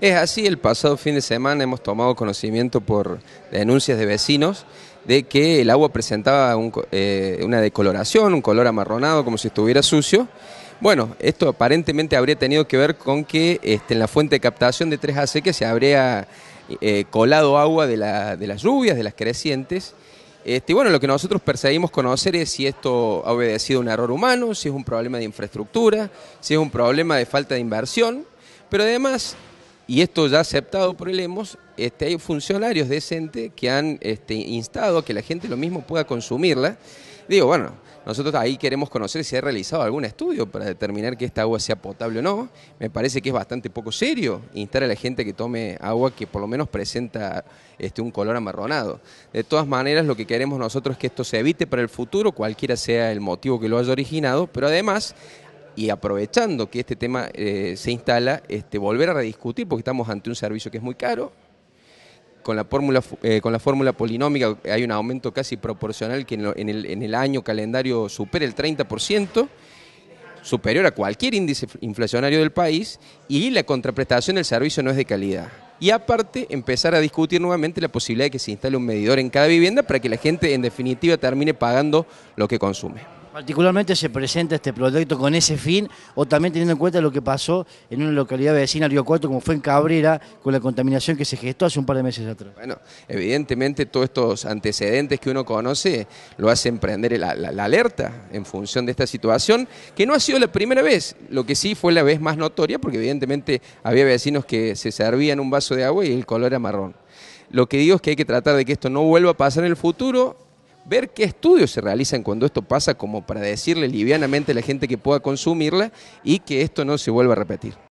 Es así, el pasado fin de semana hemos tomado conocimiento por denuncias de vecinos de que el agua presentaba eh, una decoloración, un color amarronado, como si estuviera sucio. Bueno, esto aparentemente habría tenido que ver con que este, en la fuente de captación de 3AC que se habría eh, colado agua de, las lluvias, de las crecientes. Este, bueno, lo que nosotros perseguimos conocer es si esto ha obedecido a un error humano, si es un problema de infraestructura, si es un problema de falta de inversión, pero además y esto ya aceptado por el EMOS, este, hay funcionarios decentes que han este, instado a que la gente lo mismo pueda consumirla. Digo, bueno, nosotros ahí queremos conocer si ha realizado algún estudio para determinar que esta agua sea potable o no. Me parece que es bastante poco serio instar a la gente que tome agua que por lo menos presenta este, un color amarronado. De todas maneras, lo que queremos nosotros es que esto se evite para el futuro, cualquiera sea el motivo que lo haya originado, pero además y aprovechando que este tema eh, se instala, este, volver a rediscutir, porque estamos ante un servicio que es muy caro, con la fórmula eh, con la fórmula polinómica hay un aumento casi proporcional que en, el, en el año calendario supera el 30%, superior a cualquier índice inflacionario del país, y la contraprestación del servicio no es de calidad. Y aparte, empezar a discutir nuevamente la posibilidad de que se instale un medidor en cada vivienda para que la gente en definitiva termine pagando lo que consume. Particularmente se presenta este proyecto con ese fin o también teniendo en cuenta lo que pasó en una localidad vecina, Río Cuarto, como fue en Cabrera, con la contaminación que se gestó hace un par de meses atrás. Bueno, evidentemente todos estos antecedentes que uno conoce lo hacen prender la, alerta en función de esta situación, que no ha sido la primera vez, lo que sí fue la vez más notoria, porque evidentemente había vecinos que se servían un vaso de agua y el color era marrón. Lo que digo es que hay que tratar de que esto no vuelva a pasar en el futuro, ver qué estudios se realizan cuando esto pasa como para decirle livianamente a la gente que pueda consumirla y que esto no se vuelva a repetir.